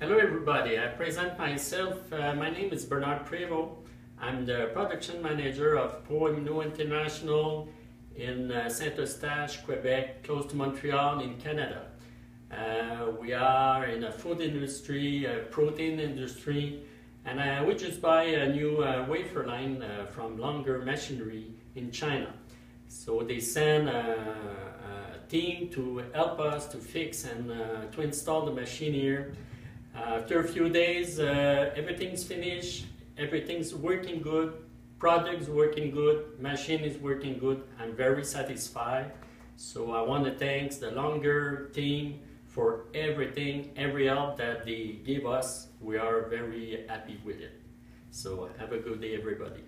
Hello everybody, I present myself. Uh, my name is Bernard Prévost. I'm the production manager of Pro International in uh, Saint-Eustache, Quebec, close to Montreal in Canada. Uh, we are in a food industry, a protein industry, and uh, we just buy a new uh, wafer line uh, from Longer Machinery in China. So they send a, a team to help us to fix and to install the machine here. After a few days, uh, everything's finished, everything's working good, product's working good, machine is working good. I'm very satisfied. So I want to thank the Longer team for everything, every help that they give us. We are very happy with it. So have a good day, everybody.